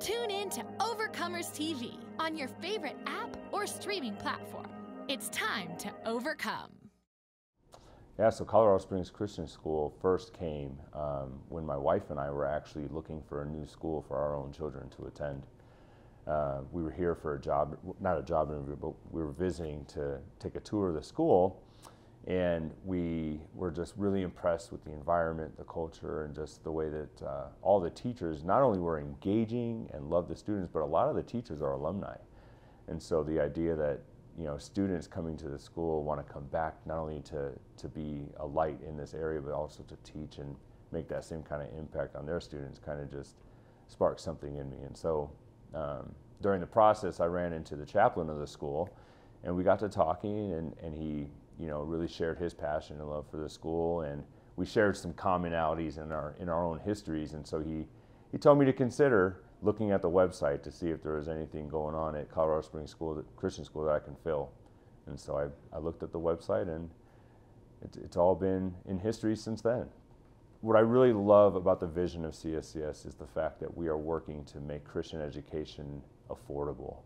Tune in to Overcomers TV on your favorite app or streaming platform. It's time to overcome. Yeah, so Colorado Springs Christian School first came um, when my wife and I were actually looking for a new school for our own children to attend. Uh, we were here for a job, not a job interview, but we were visiting to take a tour of the school. And we were just really impressed with the environment, the culture, and just the way that uh, all the teachers not only were engaging and loved the students, but a lot of the teachers are alumni. And so the idea that you know students coming to the school want to come back not only to, to be a light in this area, but also to teach and make that same kind of impact on their students kind of just sparked something in me. And so um, during the process, I ran into the chaplain of the school, and we got to talking, and, and he you know, really shared his passion and love for the school, and we shared some commonalities in our in our own histories. And so he he told me to consider looking at the website to see if there was anything going on at Colorado Springs School, Christian School, that I can fill. And so I, I looked at the website, and it, it's all been in history since then. What I really love about the vision of CSCS is the fact that we are working to make Christian education affordable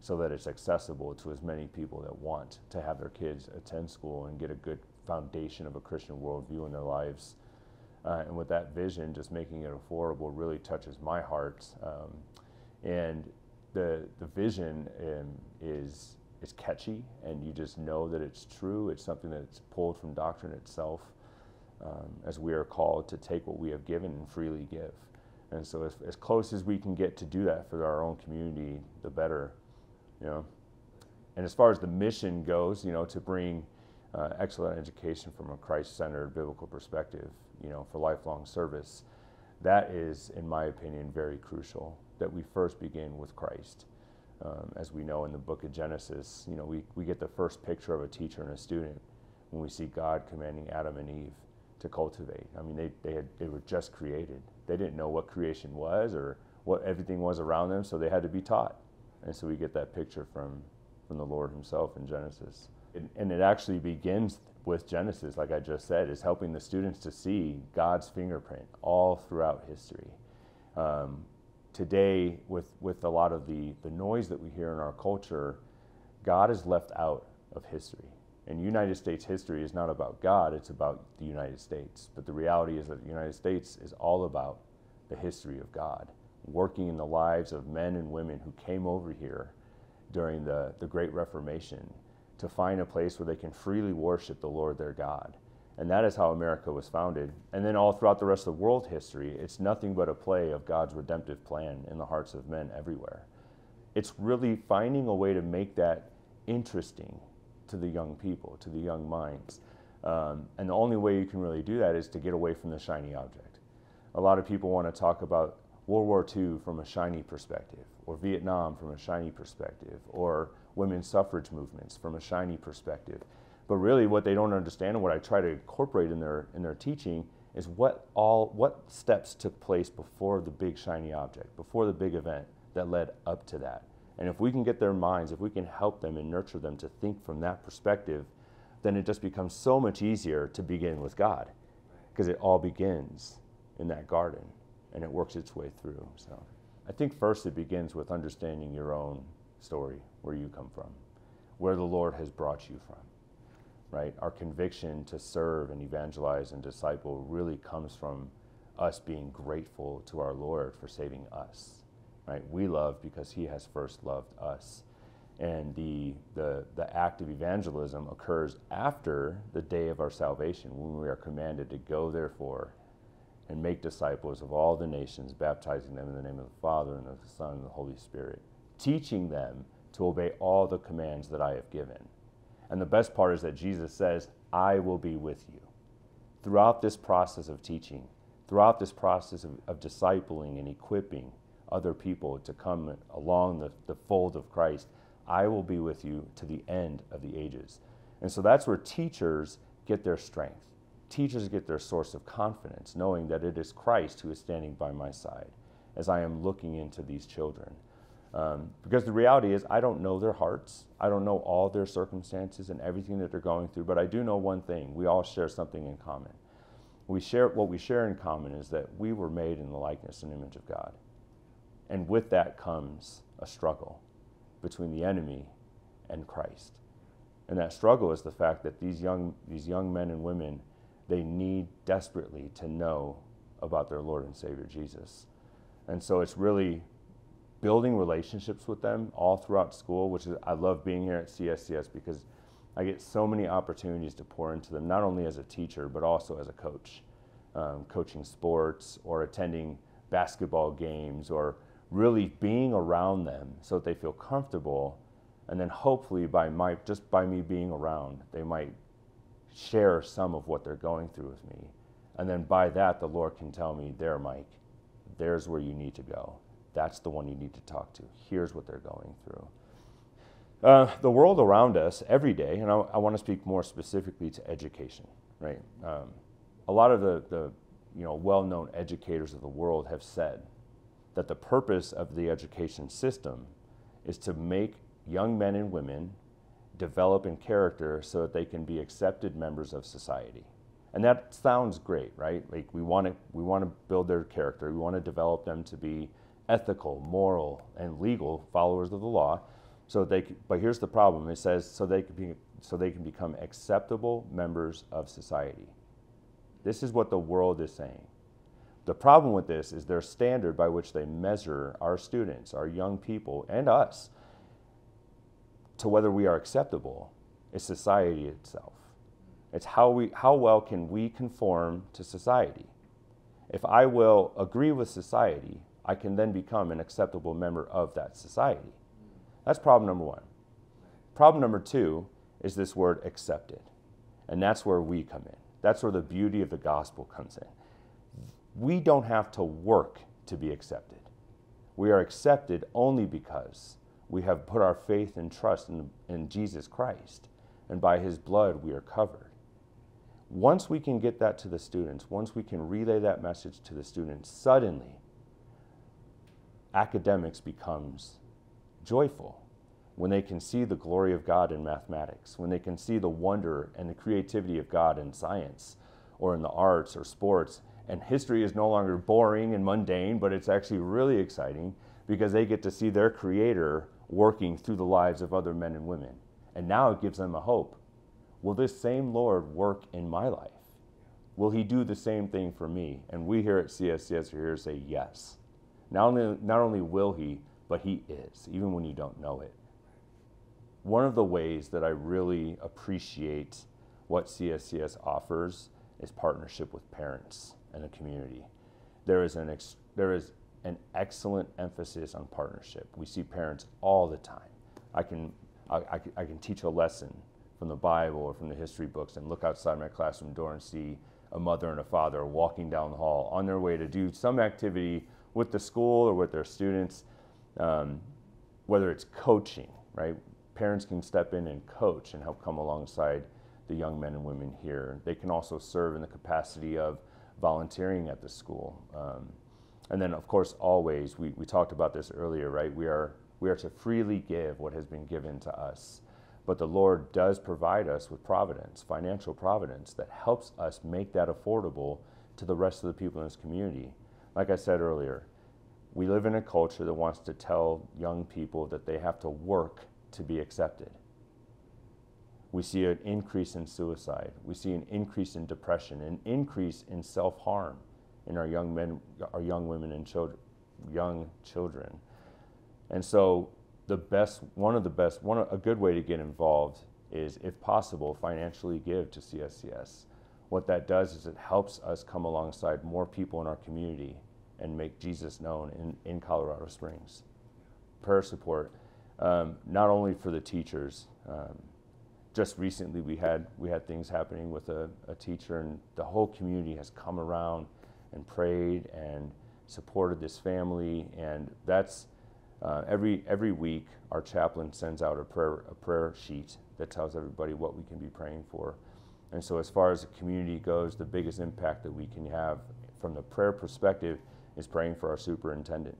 so that it's accessible to as many people that want to have their kids attend school and get a good foundation of a Christian worldview in their lives. Uh, and with that vision, just making it affordable really touches my heart. Um, and the, the vision um, is, is catchy, and you just know that it's true. It's something that's pulled from doctrine itself, um, as we are called to take what we have given and freely give. And so, as, as close as we can get to do that for our own community, the better you know. And as far as the mission goes, you know, to bring uh, excellent education from a Christ-centered biblical perspective, you know, for lifelong service, that is, in my opinion, very crucial. That we first begin with Christ. Um, as we know in the book of Genesis, you know, we, we get the first picture of a teacher and a student when we see God commanding Adam and Eve to cultivate. I mean, they, they, had, they were just created. They didn't know what creation was or what everything was around them, so they had to be taught. And so we get that picture from, from the Lord Himself in Genesis. It, and it actually begins with Genesis, like I just said, is helping the students to see God's fingerprint all throughout history. Um, today, with, with a lot of the, the noise that we hear in our culture, God is left out of history. And United States history is not about God, it's about the United States. But the reality is that the United States is all about the history of God working in the lives of men and women who came over here during the, the Great Reformation to find a place where they can freely worship the Lord their God. And that is how America was founded. And then all throughout the rest of world history, it's nothing but a play of God's redemptive plan in the hearts of men everywhere. It's really finding a way to make that interesting to the young people, to the young minds. Um, and the only way you can really do that is to get away from the shiny object. A lot of people want to talk about World War II from a shiny perspective, or Vietnam from a shiny perspective, or women's suffrage movements from a shiny perspective. But really, what they don't understand, and what I try to incorporate in their in their teaching, is what all what steps took place before the big shiny object, before the big event that led up to that. And if we can get their minds, if we can help them and nurture them to think from that perspective, then it just becomes so much easier to begin with God, because it all begins in that garden and it works its way through. So I think first it begins with understanding your own story, where you come from, where the Lord has brought you from. Right? Our conviction to serve and evangelize and disciple really comes from us being grateful to our Lord for saving us. Right? We love because he has first loved us. And the, the, the act of evangelism occurs after the day of our salvation when we are commanded to go, therefore, and make disciples of all the nations, baptizing them in the name of the Father and of the Son and the Holy Spirit, teaching them to obey all the commands that I have given. And the best part is that Jesus says, I will be with you. Throughout this process of teaching, throughout this process of, of discipling and equipping other people to come along the, the fold of Christ, I will be with you to the end of the ages. And so that's where teachers get their strength Teachers get their source of confidence, knowing that it is Christ who is standing by my side as I am looking into these children. Um, because the reality is, I don't know their hearts. I don't know all their circumstances and everything that they're going through, but I do know one thing. We all share something in common. We share, what we share in common is that we were made in the likeness and image of God. And with that comes a struggle between the enemy and Christ. And that struggle is the fact that these young, these young men and women, they need desperately to know about their Lord and Savior Jesus. And so it's really building relationships with them all throughout school, which is, I love being here at CSCS because I get so many opportunities to pour into them, not only as a teacher, but also as a coach, um, coaching sports or attending basketball games or really being around them so that they feel comfortable. And then hopefully by my, just by me being around, they might share some of what they're going through with me. And then by that, the Lord can tell me, there, Mike, there's where you need to go. That's the one you need to talk to. Here's what they're going through. Uh, the world around us every day, and I, I want to speak more specifically to education, right? Um, a lot of the, the you know, well-known educators of the world have said that the purpose of the education system is to make young men and women develop in character so that they can be accepted members of society. And that sounds great, right? Like we want to we want to build their character. We want to develop them to be ethical, moral, and legal followers of the law. So they, but here's the problem. It says so they can be, so they can become acceptable members of society. This is what the world is saying. The problem with this is their standard by which they measure our students, our young people, and us to whether we are acceptable is society itself. It's how, we, how well can we conform to society. If I will agree with society, I can then become an acceptable member of that society. That's problem number one. Problem number two is this word accepted. And that's where we come in. That's where the beauty of the gospel comes in. We don't have to work to be accepted. We are accepted only because we have put our faith and trust in, in Jesus Christ. And by his blood, we are covered. Once we can get that to the students, once we can relay that message to the students, suddenly academics becomes joyful when they can see the glory of God in mathematics, when they can see the wonder and the creativity of God in science or in the arts or sports. And history is no longer boring and mundane, but it's actually really exciting because they get to see their creator working through the lives of other men and women. And now it gives them a hope. Will this same Lord work in my life? Will he do the same thing for me? And we here at CSCS are here to say yes. Not only, not only will he, but he is, even when you don't know it. One of the ways that I really appreciate what CSCS offers is partnership with parents and the community. There is an, ex- there is an excellent emphasis on partnership. We see parents all the time. I can, I, I, I can teach a lesson from the Bible or from the history books and look outside my classroom door and see a mother and a father walking down the hall on their way to do some activity with the school or with their students, um, whether it's coaching, right? Parents can step in and coach and help come alongside the young men and women here. They can also serve in the capacity of volunteering at the school. Um, and then, of course, always, we, we talked about this earlier, right? We are, we are to freely give what has been given to us. But the Lord does provide us with providence, financial providence, that helps us make that affordable to the rest of the people in this community. Like I said earlier, we live in a culture that wants to tell young people that they have to work to be accepted. We see an increase in suicide. We see an increase in depression, an increase in self harm in our young men, our young women and children, young children. And so the best, one of the best, one a good way to get involved is, if possible, financially give to CSCS. What that does is it helps us come alongside more people in our community and make Jesus known in, in Colorado Springs. Prayer support, um, not only for the teachers. Um, just recently, we had we had things happening with a, a teacher, and the whole community has come around and prayed and supported this family. And that's uh, every every week our chaplain sends out a prayer a prayer sheet that tells everybody what we can be praying for. And so, as far as the community goes, the biggest impact that we can have from the prayer perspective is praying for our superintendent.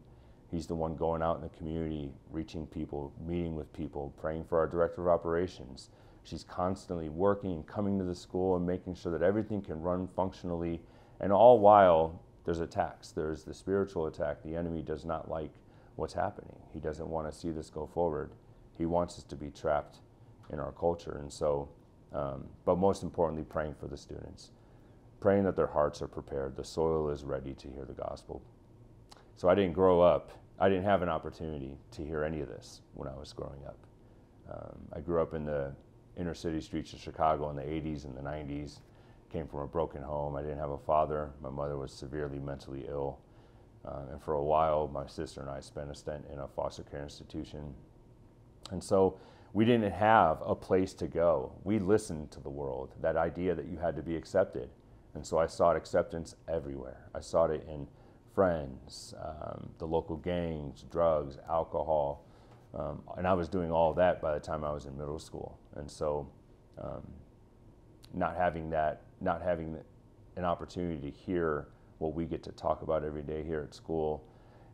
He's the one going out in the community, reaching people, meeting with people, praying for our director of operations. She's constantly working and coming to the school and making sure that everything can run functionally and all while there's attacks. There's the spiritual attack. The enemy does not like what's happening. He doesn't want to see this go forward. He wants us to be trapped in our culture. And so, um, but most importantly, praying for the students, praying that their hearts are prepared, the soil is ready to hear the gospel. So I didn't grow up, I didn't have an opportunity to hear any of this when I was growing up. Um, I grew up in the inner city streets of Chicago in the 80s and the 90s. Came from a broken home. I didn't have a father. My mother was severely mentally ill. Uh, and for a while, my sister and I spent a stint in a foster care institution. And so we didn't have a place to go. We listened to the world, that idea that you had to be accepted. And so I sought acceptance everywhere. I sought it in friends, um, the local gangs, drugs, alcohol. Um, and I was doing all that by the time I was in middle school. And so um, not having that, not having an opportunity to hear what we get to talk about every day here at school,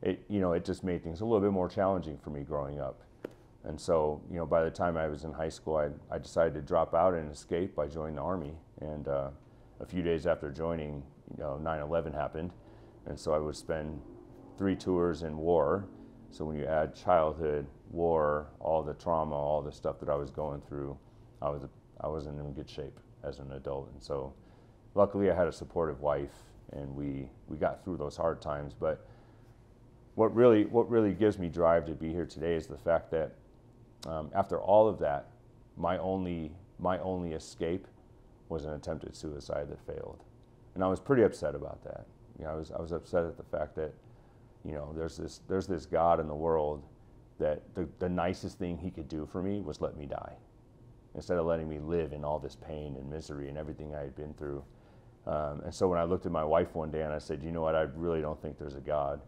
it, you know, it just made things a little bit more challenging for me growing up. And so, you know, by the time I was in high school, I, I decided to drop out and escape by joining the Army. And uh, a few days after joining, you know, 9-11 happened. And so I would spend three tours in war. So when you add childhood, war, all the trauma, all the stuff that I was going through, I was, I wasn't in good shape as an adult. And so luckily I had a supportive wife and we, we got through those hard times. But what really, what really gives me drive to be here today is the fact that um, after all of that, my only, my only escape was an attempted suicide that failed. And I was pretty upset about that. You know, I was, I was upset at the fact that, you know, there's this, there's this God in the world that the, the nicest thing he could do for me was let me die instead of letting me live in all this pain and misery and everything I had been through. Um, and so when I looked at my wife one day and I said, you know what, I really don't think there's a God,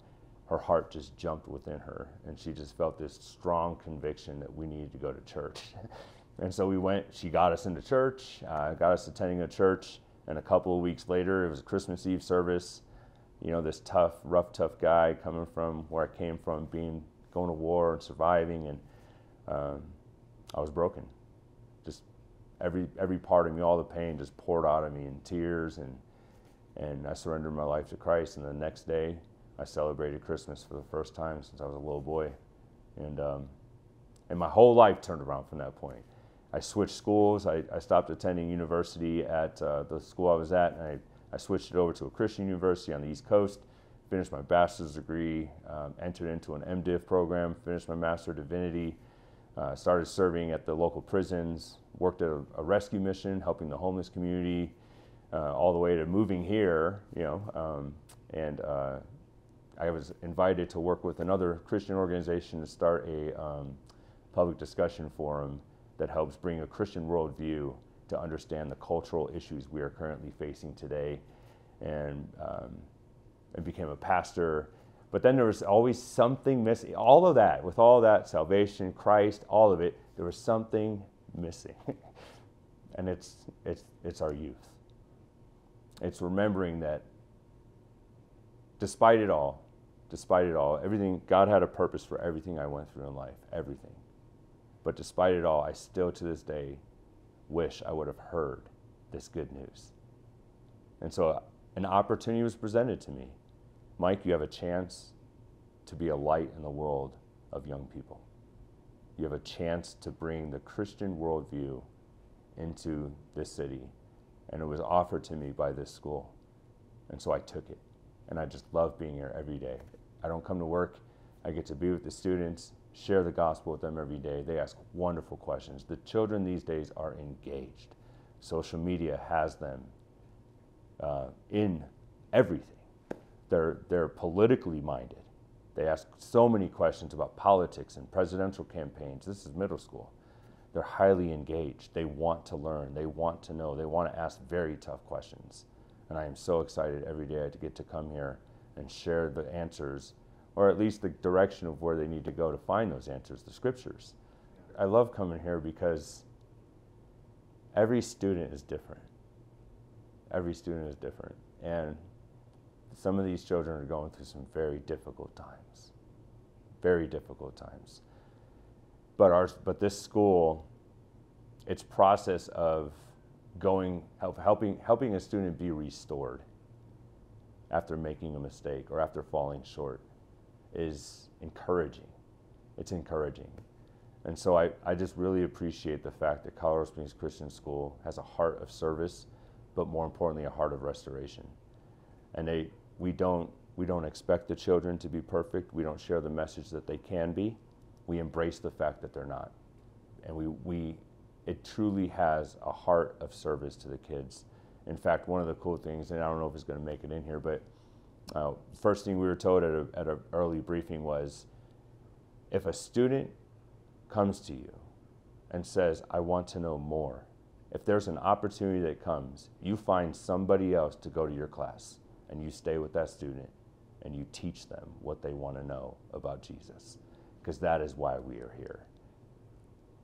her heart just jumped within her. And she just felt this strong conviction that we needed to go to church. and so we went, she got us into church, uh, got us attending a church. And a couple of weeks later, it was a Christmas Eve service. You know, this tough, rough, tough guy coming from where I came from, being going to war and surviving. And um, I was broken every every part of me, all the pain just poured out of me in tears, and and I surrendered my life to Christ. And the next day, I celebrated Christmas for the first time since I was a little boy, and um, and my whole life turned around from that point. I switched schools. I, I stopped attending university at uh, the school I was at, and I, I switched it over to a Christian university on the East Coast. Finished my bachelor's degree, um, entered into an MDiv program, finished my Master of Divinity, uh, started serving at the local prisons, worked at a, a rescue mission, helping the homeless community, uh, all the way to moving here, you know, um, and uh, I was invited to work with another Christian organization to start a um, public discussion forum that helps bring a Christian worldview to understand the cultural issues we are currently facing today, and um, I became a pastor but then there was always something missing. All of that, with all that, salvation, Christ, all of it, there was something missing. and it's, it's, it's our youth. It's remembering that despite it all, despite it all, everything, God had a purpose for everything I went through in life, everything. But despite it all, I still to this day wish I would have heard this good news. And so an opportunity was presented to me Mike, you have a chance to be a light in the world of young people. You have a chance to bring the Christian worldview into this city. And it was offered to me by this school. And so I took it. And I just love being here every day. I don't come to work, I get to be with the students, share the gospel with them every day. They ask wonderful questions. The children these days are engaged. Social media has them uh, in everything. They're, they're politically minded. They ask so many questions about politics and presidential campaigns. This is middle school. They're highly engaged. They want to learn. They want to know. They want to ask very tough questions. And I am so excited every day to get to come here and share the answers, or at least the direction of where they need to go to find those answers, the scriptures. I love coming here because every student is different. Every student is different. And some of these children are going through some very difficult times. Very difficult times. But, our, but this school, its process of going, help, helping, helping a student be restored after making a mistake or after falling short, is encouraging. It's encouraging. And so I, I just really appreciate the fact that Colorado Springs Christian School has a heart of service, but more importantly, a heart of restoration. And they, we, don't, we don't expect the children to be perfect. We don't share the message that they can be. We embrace the fact that they're not. And we, we, it truly has a heart of service to the kids. In fact, one of the cool things, and I don't know if it's going to make it in here, but uh, first thing we were told at, a, at an early briefing was if a student comes to you and says, I want to know more, if there's an opportunity that comes, you find somebody else to go to your class and you stay with that student and you teach them what they want to know about Jesus. Because that is why we are here.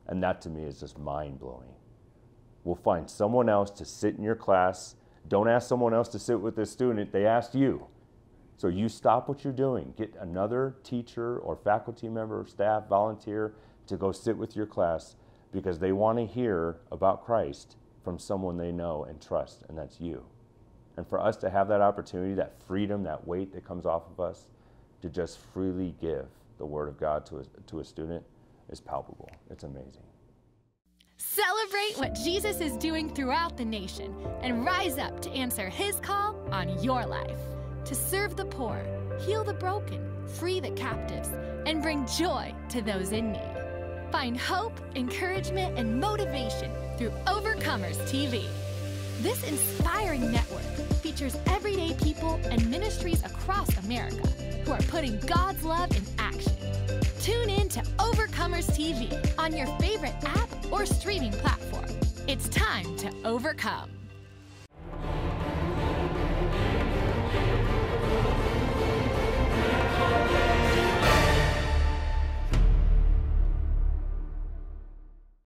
And that to me is just mind blowing. We'll find someone else to sit in your class. Don't ask someone else to sit with the student, they asked you. So you stop what you're doing, get another teacher or faculty member, or staff, volunteer to go sit with your class because they want to hear about Christ from someone they know and trust, and that's you. And for us to have that opportunity, that freedom, that weight that comes off of us to just freely give the Word of God to a, to a student is palpable. It's amazing. Celebrate what Jesus is doing throughout the nation and rise up to answer His call on your life to serve the poor, heal the broken, free the captives, and bring joy to those in need. Find hope, encouragement, and motivation through Overcomers TV. This inspiring network features everyday people and ministries across America who are putting God's love in action. Tune in to Overcomers TV on your favorite app or streaming platform. It's time to overcome.